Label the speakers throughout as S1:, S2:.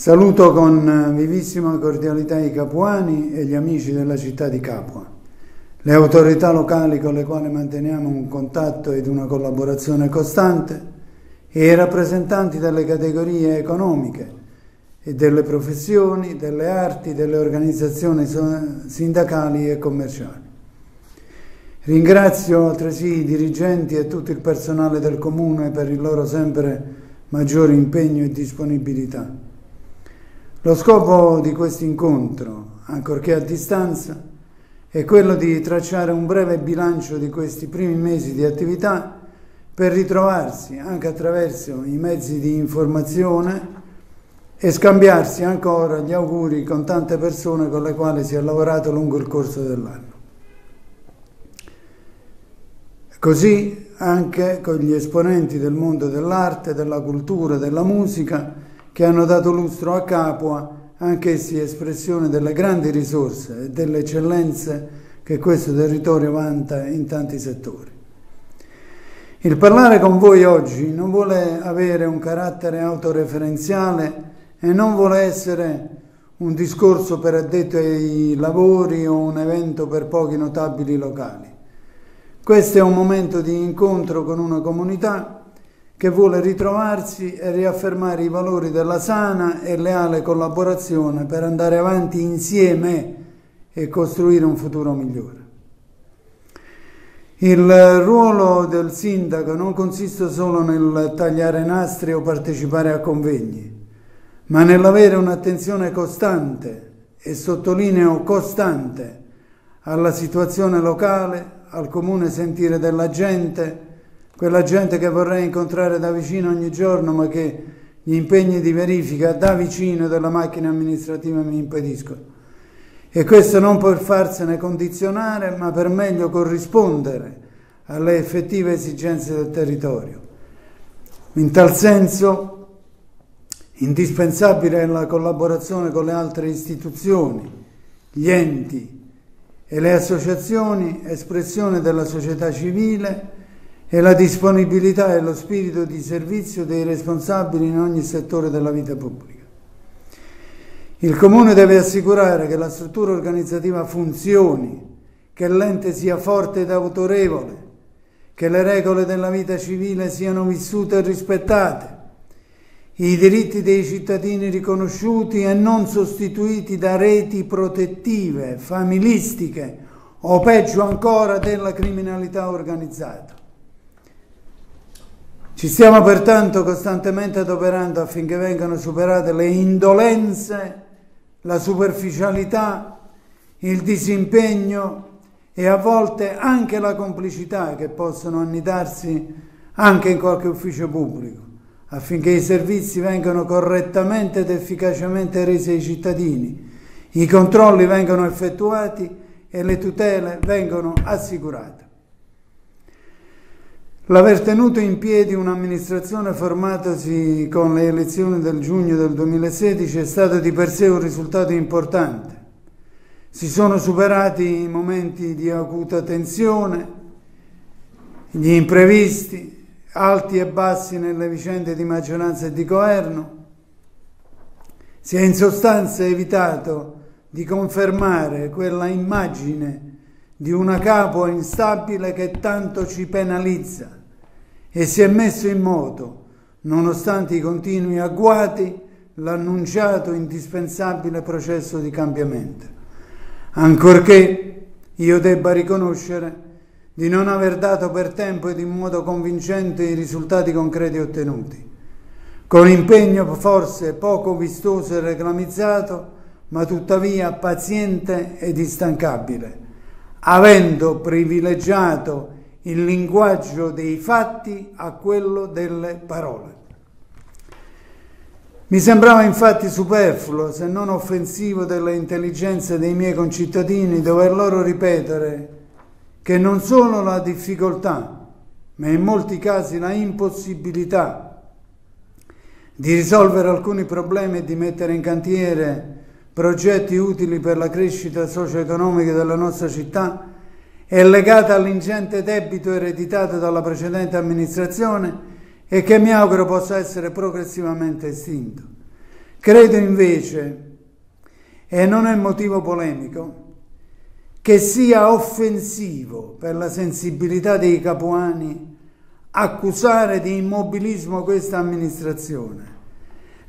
S1: Saluto con vivissima cordialità i capuani e gli amici della città di Capua, le autorità locali con le quali manteniamo un contatto ed una collaborazione costante e i rappresentanti delle categorie economiche e delle professioni, delle arti, delle organizzazioni sindacali e commerciali. Ringrazio altresì i dirigenti e tutto il personale del Comune per il loro sempre maggiore impegno e disponibilità. Lo scopo di questo incontro, ancorché a distanza, è quello di tracciare un breve bilancio di questi primi mesi di attività per ritrovarsi anche attraverso i mezzi di informazione e scambiarsi ancora gli auguri con tante persone con le quali si è lavorato lungo il corso dell'anno. Così anche con gli esponenti del mondo dell'arte, della cultura, della musica, che hanno dato lustro a Capua, anch'essi espressione delle grandi risorse e delle eccellenze che questo territorio vanta in tanti settori. Il parlare con voi oggi non vuole avere un carattere autoreferenziale e non vuole essere un discorso per addetti ai lavori o un evento per pochi notabili locali. Questo è un momento di incontro con una comunità che vuole ritrovarsi e riaffermare i valori della sana e leale collaborazione per andare avanti insieme e costruire un futuro migliore. Il ruolo del sindaco non consiste solo nel tagliare nastri o partecipare a convegni, ma nell'avere un'attenzione costante e sottolineo costante alla situazione locale, al comune sentire della gente, quella gente che vorrei incontrare da vicino ogni giorno, ma che gli impegni di verifica da vicino della macchina amministrativa mi impediscono. E questo non per farsene condizionare, ma per meglio corrispondere alle effettive esigenze del territorio. In tal senso, indispensabile è la collaborazione con le altre istituzioni, gli enti e le associazioni, espressione della società civile, e la disponibilità e lo spirito di servizio dei responsabili in ogni settore della vita pubblica. Il Comune deve assicurare che la struttura organizzativa funzioni, che l'ente sia forte ed autorevole, che le regole della vita civile siano vissute e rispettate, i diritti dei cittadini riconosciuti e non sostituiti da reti protettive, familistiche o peggio ancora della criminalità organizzata. Ci stiamo pertanto costantemente adoperando affinché vengano superate le indolenze, la superficialità, il disimpegno e a volte anche la complicità che possono annidarsi anche in qualche ufficio pubblico, affinché i servizi vengano correttamente ed efficacemente resi ai cittadini, i controlli vengano effettuati e le tutele vengono assicurate. L'aver tenuto in piedi un'amministrazione formatasi con le elezioni del giugno del 2016 è stato di per sé un risultato importante. Si sono superati i momenti di acuta tensione, gli imprevisti, alti e bassi nelle vicende di maggioranza e di governo. Si è in sostanza evitato di confermare quella immagine di una capo instabile che tanto ci penalizza e si è messo in moto, nonostante i continui agguati, l'annunciato indispensabile processo di cambiamento. Ancorché io debba riconoscere di non aver dato per tempo ed in modo convincente i risultati concreti ottenuti, con impegno forse poco vistoso e reclamizzato, ma tuttavia paziente ed instancabile, avendo privilegiato il linguaggio dei fatti a quello delle parole. Mi sembrava infatti superfluo, se non offensivo delle intelligenze dei miei concittadini, dover loro ripetere che non solo la difficoltà, ma in molti casi la impossibilità di risolvere alcuni problemi e di mettere in cantiere progetti utili per la crescita socio-economica della nostra città è legata all'ingente debito ereditato dalla precedente amministrazione e che mi auguro possa essere progressivamente estinto. Credo invece, e non è motivo polemico, che sia offensivo per la sensibilità dei capuani accusare di immobilismo questa amministrazione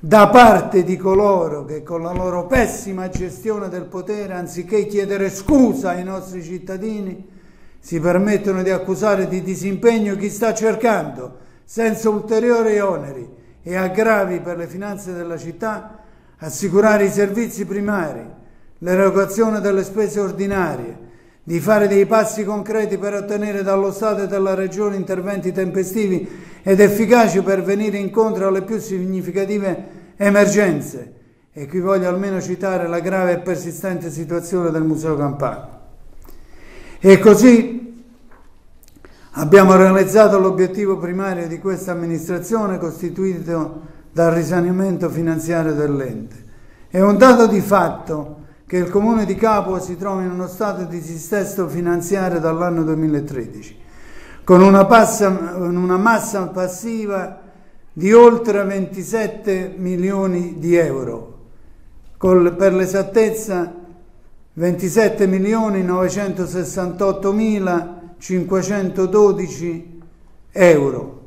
S1: da parte di coloro che con la loro pessima gestione del potere, anziché chiedere scusa ai nostri cittadini, si permettono di accusare di disimpegno chi sta cercando, senza ulteriori oneri e aggravi per le finanze della città, assicurare i servizi primari, l'erogazione delle spese ordinarie, di fare dei passi concreti per ottenere dallo Stato e dalla Regione interventi tempestivi ed efficaci per venire incontro alle più significative emergenze. E qui voglio almeno citare la grave e persistente situazione del Museo Campano. E così abbiamo realizzato l'obiettivo primario di questa amministrazione costituito dal risanamento finanziario dell'ente. È un dato di fatto che il comune di Capua si trova in uno stato di dissesto finanziario dall'anno 2013, con una, passa, una massa passiva di oltre 27 milioni di euro, con, per l'esattezza 27 milioni 968 mila 512 euro.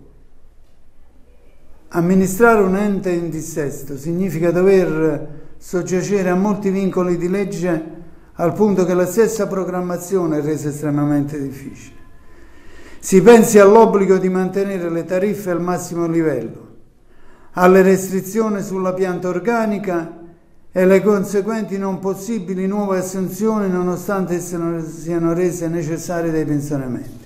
S1: Amministrare un ente in dissesto significa dover soggiacere a molti vincoli di legge al punto che la stessa programmazione è resa estremamente difficile. Si pensi all'obbligo di mantenere le tariffe al massimo livello, alle restrizioni sulla pianta organica e le conseguenti non possibili nuove assunzioni nonostante siano rese necessarie dai pensionamenti.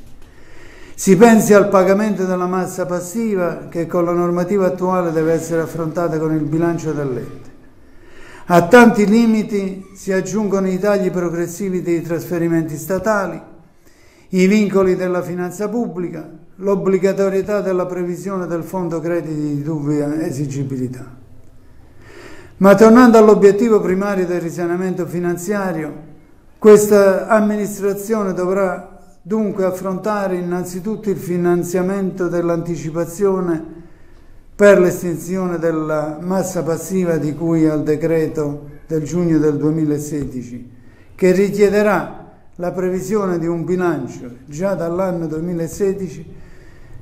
S1: Si pensi al pagamento della massa passiva che con la normativa attuale deve essere affrontata con il bilancio dell'ente. A tanti limiti si aggiungono i tagli progressivi dei trasferimenti statali, i vincoli della finanza pubblica, l'obbligatorietà della previsione del fondo crediti di dubbia esigibilità. Ma tornando all'obiettivo primario del risanamento finanziario, questa amministrazione dovrà dunque affrontare innanzitutto il finanziamento dell'anticipazione per l'estinzione della massa passiva di cui al decreto del giugno del 2016, che richiederà la previsione di un bilancio già dall'anno 2016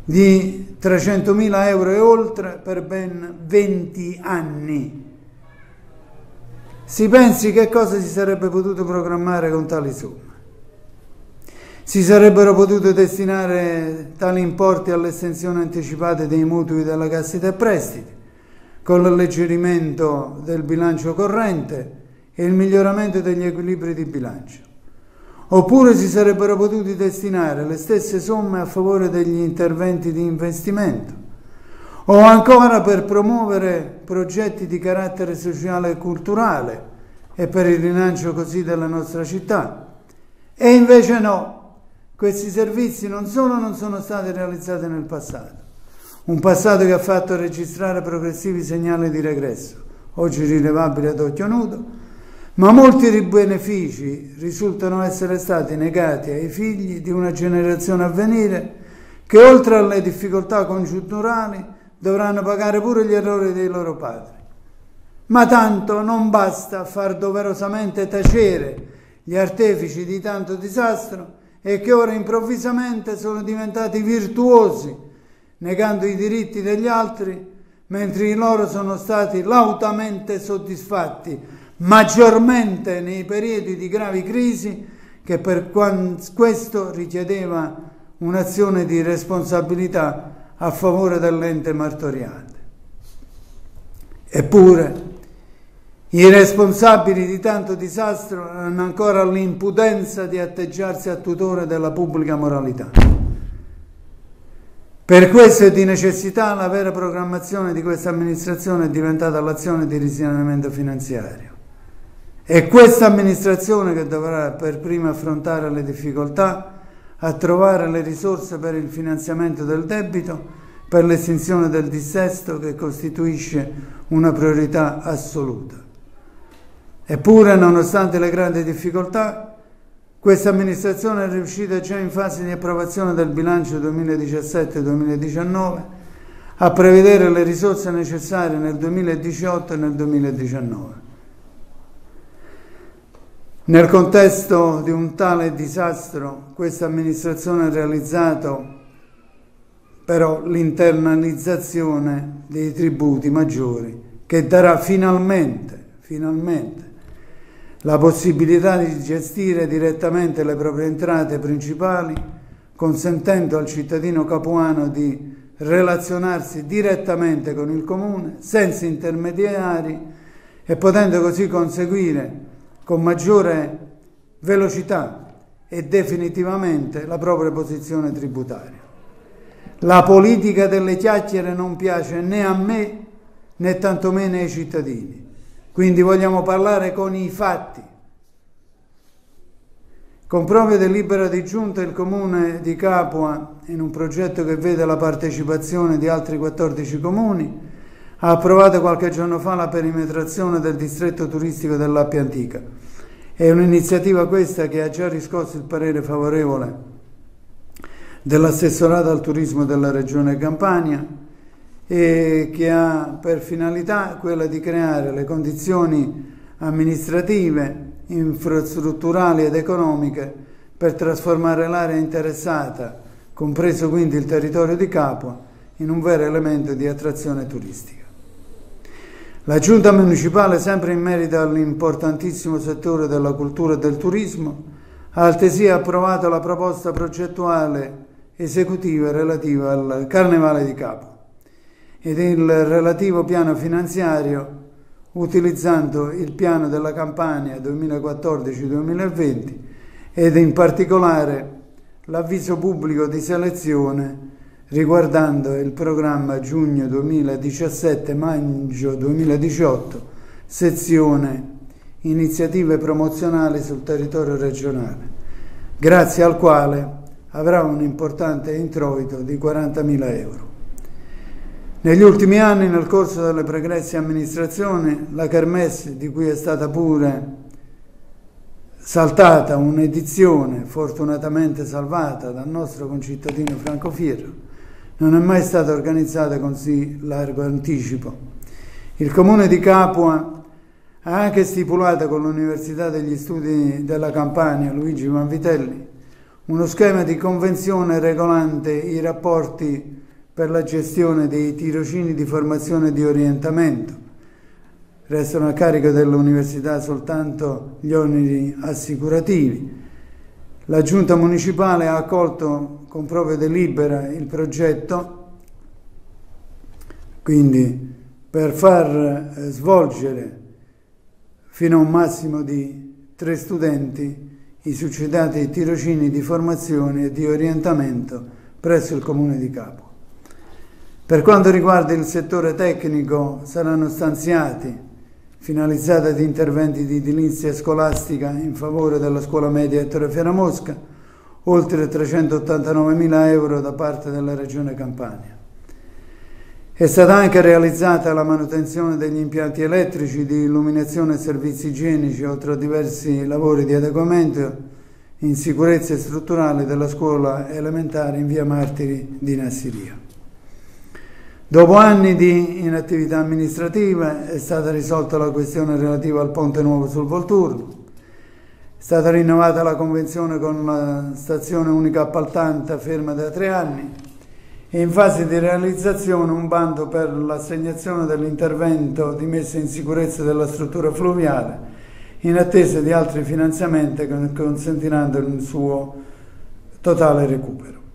S1: di 300.000 euro e oltre per ben 20 anni. Si pensi che cosa si sarebbe potuto programmare con tali somme. Si sarebbero potuti destinare tali importi all'estensione anticipata dei mutui della Cassa dei Prestiti, con l'alleggerimento del bilancio corrente e il miglioramento degli equilibri di bilancio. Oppure si sarebbero potuti destinare le stesse somme a favore degli interventi di investimento o ancora per promuovere progetti di carattere sociale e culturale e per il rilancio così della nostra città. E invece no, questi servizi non solo non sono stati realizzati nel passato, un passato che ha fatto registrare progressivi segnali di regresso, oggi rilevabili ad occhio nudo, ma molti benefici risultano essere stati negati ai figli di una generazione a venire che oltre alle difficoltà congiunturali dovranno pagare pure gli errori dei loro padri. Ma tanto non basta far doverosamente tacere gli artefici di tanto disastro e che ora improvvisamente sono diventati virtuosi, negando i diritti degli altri, mentre i loro sono stati lautamente soddisfatti, maggiormente nei periodi di gravi crisi che per questo richiedeva un'azione di responsabilità a favore dell'ente martoriante. Eppure, i responsabili di tanto disastro hanno ancora l'impudenza di atteggiarsi a tutore della pubblica moralità. Per questo è di necessità la vera programmazione di questa amministrazione è diventata l'azione di risanamento finanziario. È questa amministrazione che dovrà per prima affrontare le difficoltà a trovare le risorse per il finanziamento del debito, per l'estinzione del dissesto che costituisce una priorità assoluta. Eppure, nonostante le grandi difficoltà, questa amministrazione è riuscita già in fase di approvazione del bilancio 2017-2019 a prevedere le risorse necessarie nel 2018 e nel 2019. Nel contesto di un tale disastro, questa amministrazione ha realizzato però l'internalizzazione dei tributi maggiori che darà finalmente, finalmente la possibilità di gestire direttamente le proprie entrate principali, consentendo al cittadino capuano di relazionarsi direttamente con il comune, senza intermediari e potendo così conseguire con maggiore velocità e definitivamente la propria posizione tributaria. La politica delle chiacchiere non piace né a me né tantomeno ai cittadini. Quindi vogliamo parlare con i fatti. Con propria delibera di giunta il comune di Capua, in un progetto che vede la partecipazione di altri 14 comuni, ha approvato qualche giorno fa la perimetrazione del distretto turistico dell'Appia Antica. È un'iniziativa questa che ha già riscosso il parere favorevole dell'assessorato al turismo della regione Campania e che ha per finalità quella di creare le condizioni amministrative, infrastrutturali ed economiche per trasformare l'area interessata, compreso quindi il territorio di Capua, in un vero elemento di attrazione turistica. La Giunta municipale, sempre in merito all'importantissimo settore della cultura e del turismo, ha altresì approvato la proposta progettuale esecutiva relativa al Carnevale di Capo ed il relativo piano finanziario utilizzando il piano della campagna 2014-2020 ed in particolare l'avviso pubblico di selezione riguardando il programma giugno 2017-maggio 2018, sezione iniziative promozionali sul territorio regionale, grazie al quale avrà un importante introito di 40.000 euro. Negli ultimi anni, nel corso delle pregresse amministrazioni, la Kermesse, di cui è stata pure saltata un'edizione fortunatamente salvata dal nostro concittadino Franco Fierro, non è mai stata organizzata con così largo anticipo. Il comune di Capua ha anche stipulato con l'Università degli Studi della Campania Luigi Vanvitelli uno schema di convenzione regolante i rapporti per la gestione dei tirocini di formazione e di orientamento. Restano a carico dell'università soltanto gli oneri assicurativi. La giunta municipale ha accolto con propria delibera il progetto, quindi per far eh, svolgere fino a un massimo di tre studenti i succedati tirocini di formazione e di orientamento presso il Comune di Capo. Per quanto riguarda il settore tecnico saranno stanziati, finalizzati ad interventi di edilizia scolastica in favore della scuola media Ettore Fieramosca, oltre 389 mila euro da parte della Regione Campania. È stata anche realizzata la manutenzione degli impianti elettrici di illuminazione e servizi igienici, oltre a diversi lavori di adeguamento in sicurezza strutturale della scuola elementare in via Martiri di Nassiria. Dopo anni di inattività amministrativa è stata risolta la questione relativa al ponte nuovo sul Volturno, è stata rinnovata la convenzione con la stazione unica appaltante ferma da tre anni è in fase di realizzazione un bando per l'assegnazione dell'intervento di messa in sicurezza della struttura fluviale in attesa di altri finanziamenti che consentiranno il suo totale recupero.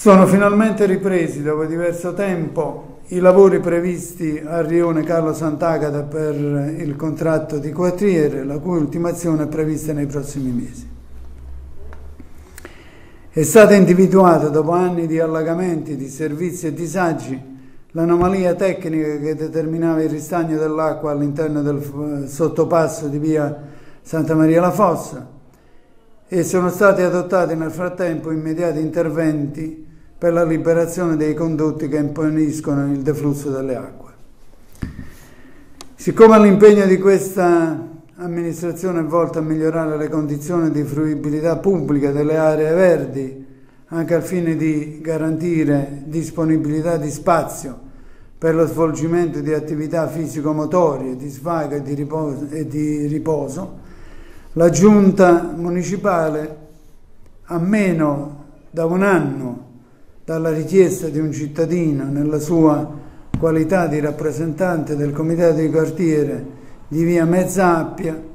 S1: Sono finalmente ripresi dopo diverso tempo i lavori previsti a Rione Carlo Sant'Agata per il contratto di quartiere, la cui ultimazione è prevista nei prossimi mesi. È stata individuata dopo anni di allagamenti, di servizi e disagi l'anomalia tecnica che determinava il ristagno dell'acqua all'interno del sottopasso di via Santa Maria la Fossa e sono stati adottati nel frattempo immediati interventi per la liberazione dei condotti che imponiscono il deflusso delle acque. Siccome l'impegno di questa amministrazione è volta a migliorare le condizioni di fruibilità pubblica delle aree verdi, anche al fine di garantire disponibilità di spazio per lo svolgimento di attività fisico-motorie, di svaga e di riposo, e di riposo la giunta municipale, a meno da un anno dalla richiesta di un cittadino nella sua qualità di rappresentante del comitato di quartiere di via Mezzappia,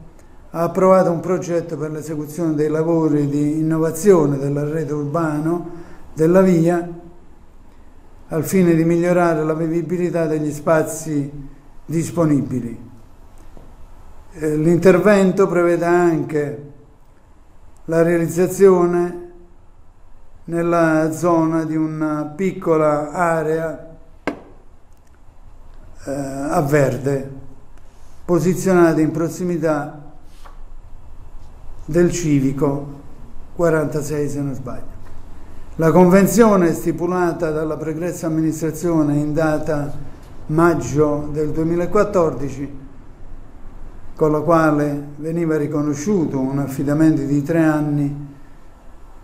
S1: ha approvato un progetto per l'esecuzione dei lavori di innovazione dell'arredo urbano della via al fine di migliorare la vivibilità degli spazi disponibili. Eh, l'intervento prevede anche la realizzazione nella zona di una piccola area eh, a verde posizionata in prossimità del civico 46 se non sbaglio. La convenzione stipulata dalla pregressa amministrazione in data maggio del 2014 con la quale veniva riconosciuto un affidamento di tre anni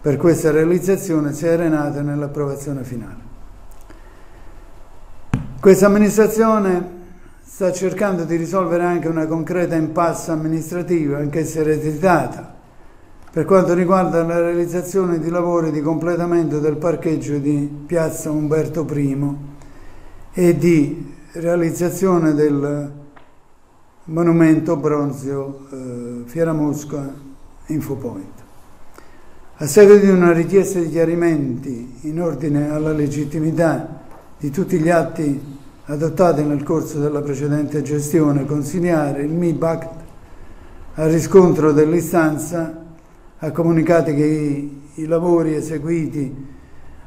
S1: per questa realizzazione si è arenata nell'approvazione finale. Questa amministrazione sta cercando di risolvere anche una concreta impasse amministrativa, anch'essa ereditata, per quanto riguarda la realizzazione di lavori di completamento del parcheggio di Piazza Umberto I e di realizzazione del monumento bronzeo eh, Fieramosca Infopoint. A seguito di una richiesta di chiarimenti in ordine alla legittimità di tutti gli atti adottati nel corso della precedente gestione consiliare, il MIBACT, a riscontro dell'istanza, ha comunicato che i, i lavori eseguiti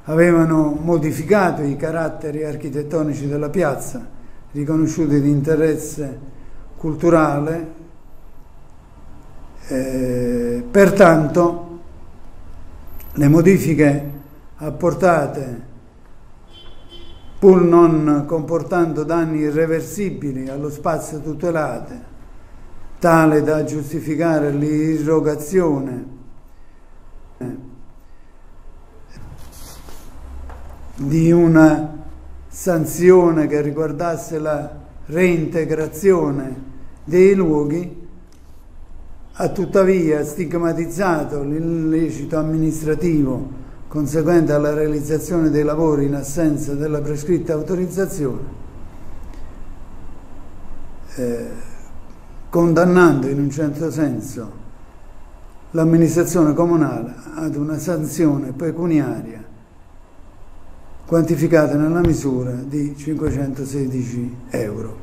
S1: avevano modificato i caratteri architettonici della piazza, riconosciuti di interesse culturale, eh, pertanto le modifiche apportate pur non comportando danni irreversibili allo spazio tutelato, tale da giustificare l'irrogazione di una sanzione che riguardasse la reintegrazione dei luoghi, ha tuttavia stigmatizzato l'illecito amministrativo conseguente alla realizzazione dei lavori in assenza della prescritta autorizzazione, eh, condannando in un certo senso l'amministrazione comunale ad una sanzione pecuniaria quantificata nella misura di 516 euro.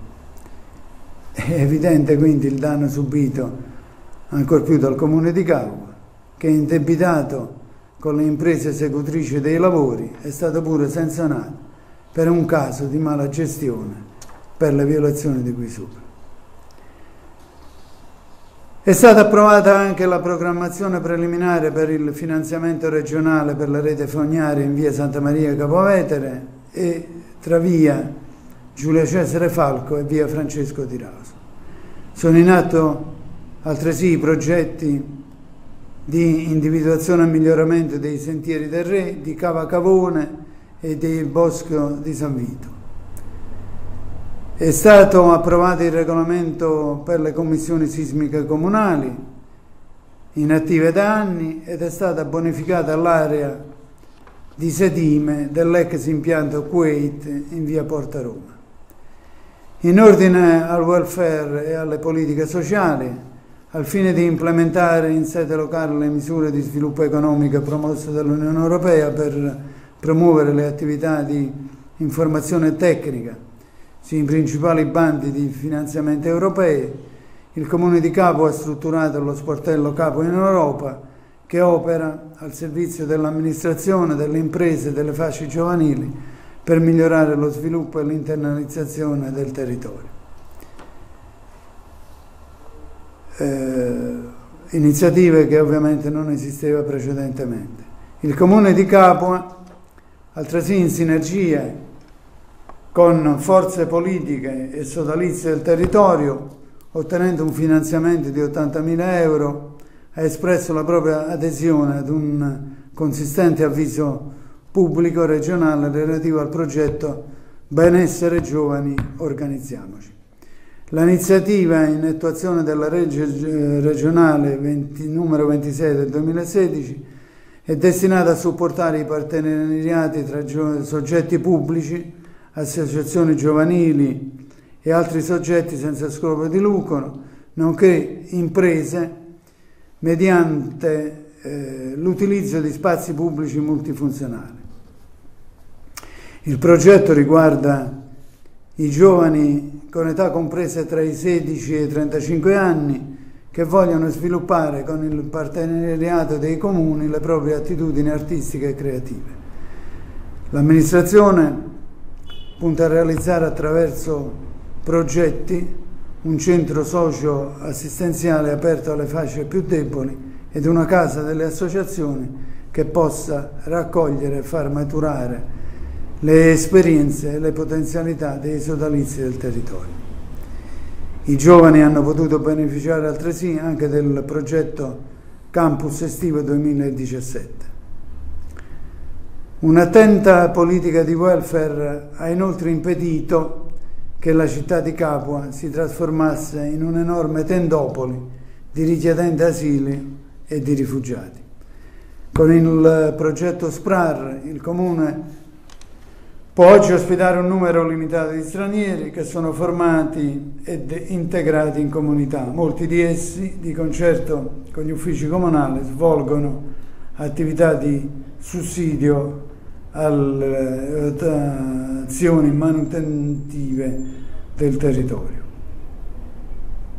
S1: È evidente quindi il danno subito ancor più dal comune di Cagua, che indebitato con le imprese esecutrici dei lavori è stato pure sanzionato per un caso di mala gestione per le violazioni di cui sopra. È stata approvata anche la programmazione preliminare per il finanziamento regionale per la rete fognaria in via Santa Maria Capovetere e tra via Giulia Cesare Falco e via Francesco Di Rauso. Sono in atto altresì i progetti di individuazione e miglioramento dei sentieri del Re, di Cava Cavone e del Bosco di San Vito. È stato approvato il regolamento per le commissioni sismiche comunali, inattive da anni, ed è stata bonificata l'area di sedime dell'ex impianto Kuwait in via Porta Roma. In ordine al welfare e alle politiche sociali, al fine di implementare in sede locale le misure di sviluppo economico promosse dall'Unione Europea per promuovere le attività di informazione tecnica sui principali bandi di finanziamento europei, il Comune di Capo ha strutturato lo sportello Capo in Europa che opera al servizio dell'amministrazione, delle imprese e delle fasce giovanili per migliorare lo sviluppo e l'internalizzazione del territorio. Eh, iniziative che ovviamente non esisteva precedentemente. Il comune di Capua, altresì in sinergia con forze politiche e sodalizie del territorio, ottenendo un finanziamento di 80.000 euro, ha espresso la propria adesione ad un consistente avviso pubblico regionale relativo al progetto Benessere Giovani Organizziamoci. L'iniziativa in attuazione della legge regionale 20, numero 26 del 2016 è destinata a supportare i partenariati tra soggetti pubblici, associazioni giovanili e altri soggetti senza scopo di lucro, nonché imprese mediante eh, l'utilizzo di spazi pubblici multifunzionali. Il progetto riguarda i giovani con età compresa tra i 16 e i 35 anni che vogliono sviluppare con il partenariato dei comuni le proprie attitudini artistiche e creative. L'amministrazione punta a realizzare attraverso progetti un centro socio-assistenziale aperto alle fasce più deboli ed una casa delle associazioni che possa raccogliere e far maturare le esperienze e le potenzialità dei sodalizi del territorio. I giovani hanno potuto beneficiare altresì anche del progetto Campus Estivo 2017. Un'attenta politica di welfare ha inoltre impedito che la città di Capua si trasformasse in un'enorme tendopoli di richiedenti asili e di rifugiati. Con il progetto SPRAR il Comune Può oggi ospitare un numero limitato di stranieri che sono formati ed integrati in comunità. Molti di essi, di concerto con gli uffici comunali, svolgono attività di sussidio alle azioni manutentive del territorio.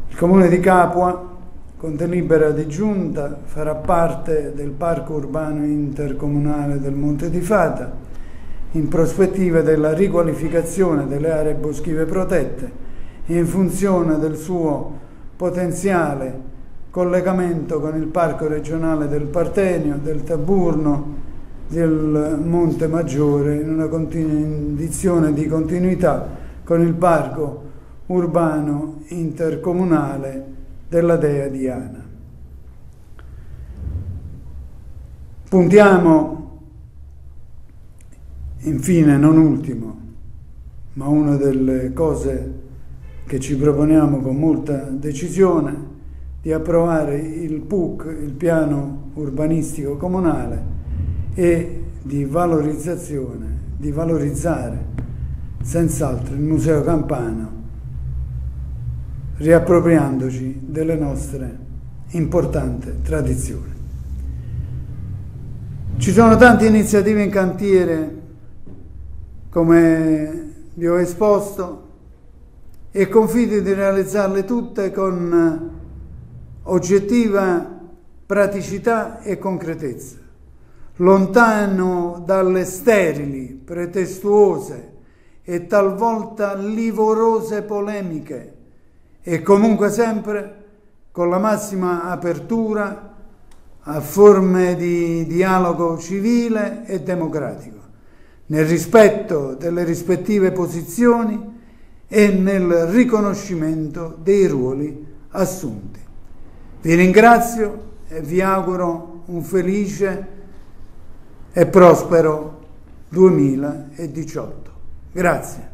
S1: Il comune di Capua, con delibera di giunta, farà parte del parco urbano intercomunale del Monte di Fata in prospettiva della riqualificazione delle aree boschive protette in funzione del suo potenziale collegamento con il parco regionale del Partenio, del Taburno, del Monte Maggiore in una condizione di continuità con il parco urbano intercomunale della Dea Diana. Puntiamo Infine, non ultimo, ma una delle cose che ci proponiamo con molta decisione, di approvare il PUC, il piano urbanistico comunale, e di valorizzazione, di valorizzare senz'altro il Museo Campano, riappropriandoci delle nostre importanti tradizioni. Ci sono tante iniziative in cantiere come vi ho esposto e confido di realizzarle tutte con oggettiva praticità e concretezza, lontano dalle sterili, pretestuose e talvolta livorose polemiche e comunque sempre con la massima apertura a forme di dialogo civile e democratico nel rispetto delle rispettive posizioni e nel riconoscimento dei ruoli assunti. Vi ringrazio e vi auguro un felice e prospero 2018. Grazie.